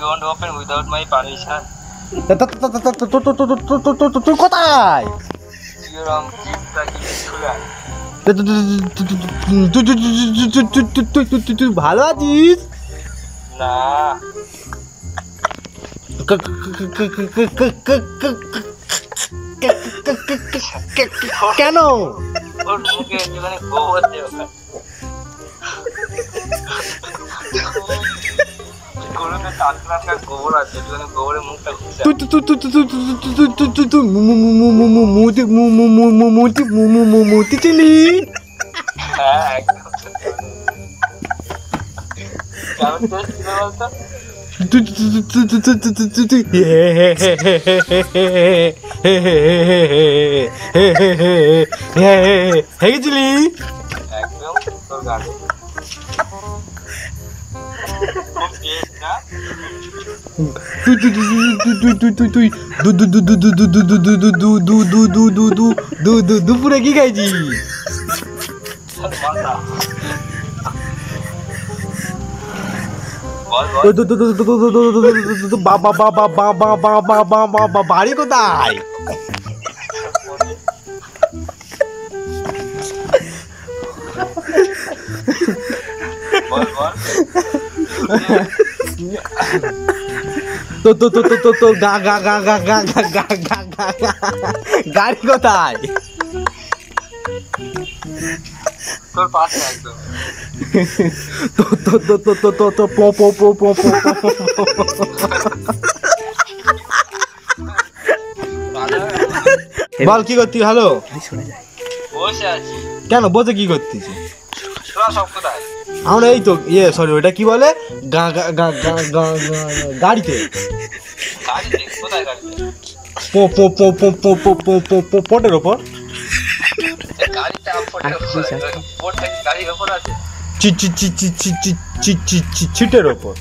don't open without my permission. তুই কোথায় তুই ভালো আছিস না কেন মুতিছিলি হ্যাঁ গেছিলি একদম Dudu por aqui, tu tu Bora, bora. তো তো তো তো তো তো গা গা গা গা গা গা গা গা গা গা গাড়ি কোথায় তোর পাশে একদম তো তো তো তো তো তো তো পো পো পো পো পো বল কি করতি হ্যালো বসে আছি কেন বসে কি করতিস সব কোথায় আমরা এই তো ইয়ে সরি ওইটা কি বলে গাড়িতে পটের ওপর ছিটের ওপর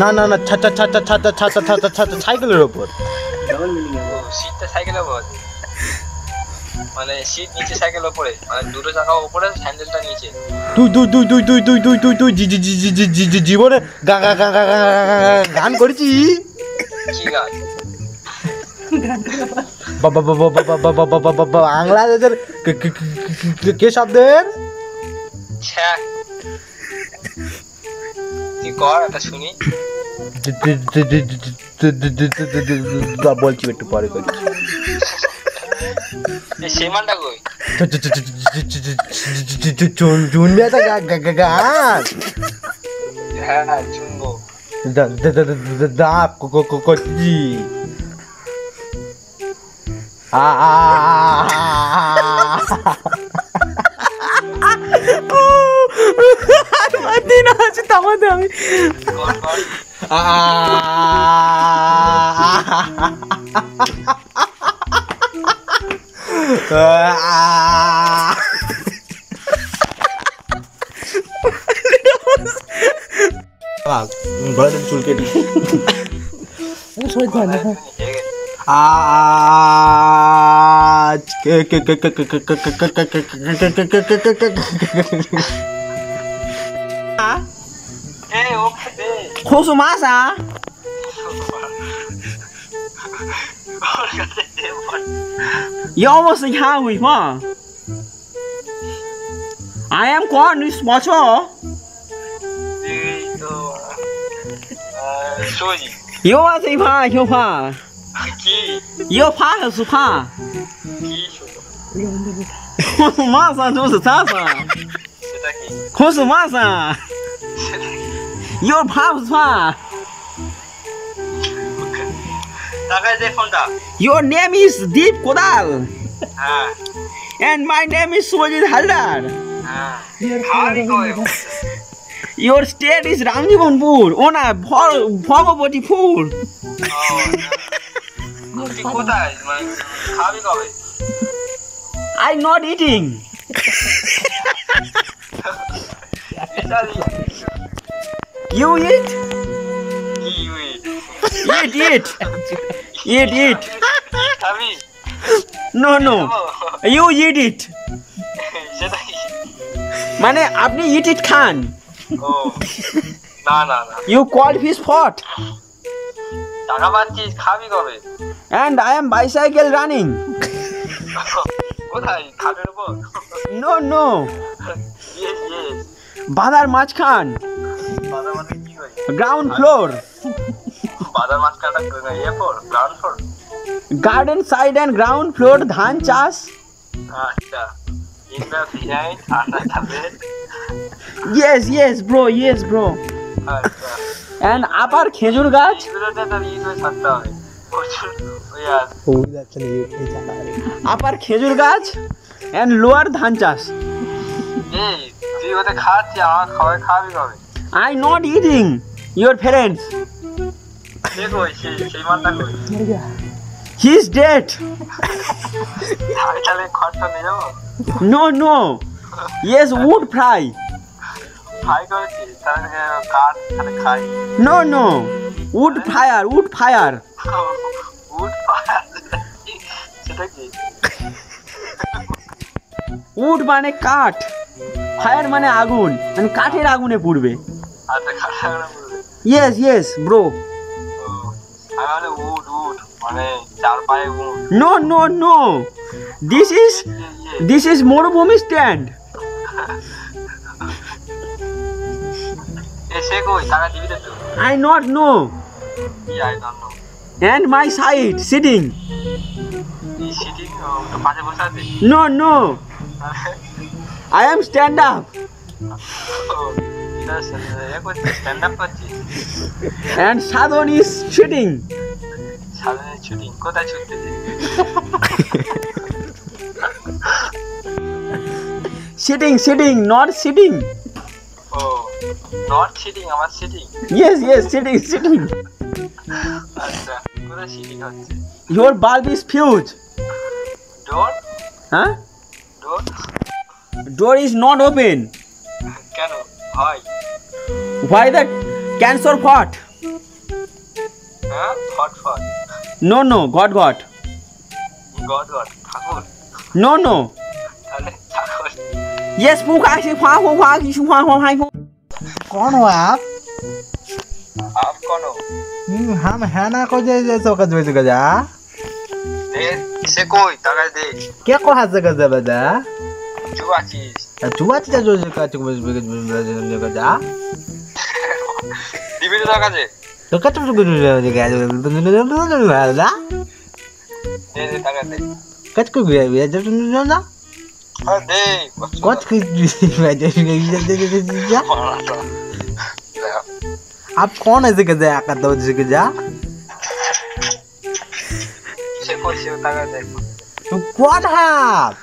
না না না ছাতা ছাতা ছাতা ছাতা ছাতা ছাতা সাইকেলের ওপর সাইকেলের ওপর মানে সিট নিচে সাইকেল উপরে মানে দুটো চাকা উপরে হ্যান্ডেলটা নিচে তুই তুই তুই তুই তুই তুই তুই তুই তুই জি জি জি জি জি জি জি জীবনে গা গা গা গা গান করেছি কি বাবা বাংলাদেশের কে- শব্দের শুনি বলছি একটু পরে করছি 심한다고. 준비하다가 가가가. 야 중고. 나나나나 꼬꼬꼬꼬지. 아아아아아. Martina, aja tawa dami. Ah. 아. 막 노란색 줄게. 소리도 안 나. 아, 你要我谁怕？为什么？俺们光你是没错。你都哎，所以，你要谁怕？谁怕？你怕还是怕？马上就是早上。可是马上。你怕不？怕？Your name is Deep Kodal. And my name is Sumajit Haldar. Ah. Your state is Ramjibanpur, on a Bhagavati pool. I'm not eating. you eat? You eat. eat, eat. Eat, eat. No, no. You eat it. মানে আপনি ইট ইট খান। ও না না না। You call ফিস ফট টাকা পাচ্ছিস খাবি কবে? And I am bicycle running কোথায়? উপর? নো নো ইয়েস মাঝখান। গ্রাউন্ড ফ্লোর বাজার মাঝখানটা ইয়ে floor ground floor garden side and ground floor ধান চাষ। আচ্ছা। Yes yes bro yes bro আচ্ছা। অ্যান্ড আপার খেজুর গাছ? আপার খেজুর গাছ অ্যান্ড লোয়ার ধান চাষ। তুই ওটা I not eating your friends সে কই সেই সেই মানটা কই হি ইজ ডেড আমি তাহলে খড়টা নিয়ে যাবো no no yes wood fry fry করেছি তাহলে কাঠ তাহলে খাই no no wood fire wood fire wood পাওয়া সেটা কি উড মানে কাঠ ফায়ার মানে আগুন মানে কাঠের আগুনে পুড়বে আচ্ছা খাটা করে বলবে ইয়েস ইয়েস ব্রো মানে উড উড মানে চার পায়ে wood no no no this is. This is মরুভূমি স্ট্যান্ড এ সে কই? টাকা দিবি তো। I not know I don't know and my side sitting sitting তো পাশে বসে আছে? No no I am stand up and Sadhan is sitting সাধারণ শুটিং কোথায় ছুটতেছিস sitting sitting not sitting O not sitting আমার sitting yes yes sitting sitting আচ্ছা কোথায় sitting হচ্ছে your bulb is fuse door হ্যাঁ door door is not open কেন হয় Why that cancer what? Huh? Thought what? No, no, God, God. God, God. Thakur. No, no. yes, फूका से फा हो फा की सुहा हो हाई हो कौन हो आप आप कौन हो हम है ना को जे जे तो कज बेज गजा दे किसे कोई तगा दे क्या को हाथ गजा बजा चुआ चीज़ चुआ चीज़ जो जे का चुआ बेज बेज गजा 들어가지? 너 카톡 좀 들어가지 가야지 네네 당연히 카톡 왜 왜자 좀 들어간다? 아네 카톡 왜자 왜자 आप कौन ऐसे कहते हैं करता हूँ जिसके जा तो कौन है आप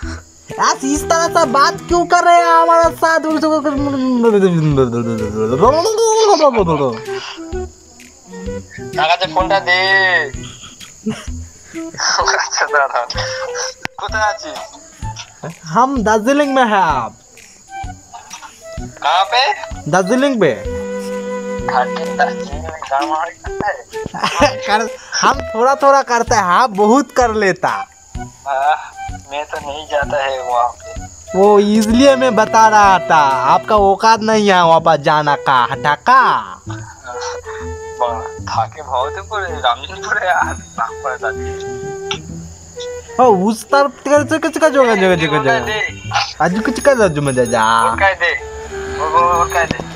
आज इस तरह से बात क्यों कर रहे हैं हमारे साथ টাকা দে ফোনটা দে আচ্ছা দাদা কোথায় আছিস हम दार्जिलिंग में है आप कहाँ पे दार्जिलिंग पे कर, हम थोड़ा थोड़ा करते हैं आप बहुत कर लेता आह, मैं तो नहीं जाता है वहाँ पे वो इसलिए मैं बता रहा था आपका औकात नहीं है वापस जाना का ढाका ओ उस तरफ़ कर से कुछ का आज कुछ का जो मज़ा जा और दे और दे।